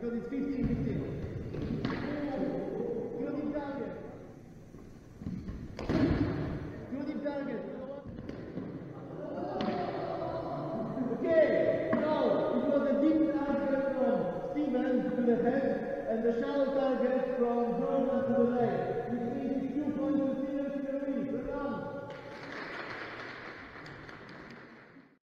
because it's 15, 15. the shadows are get from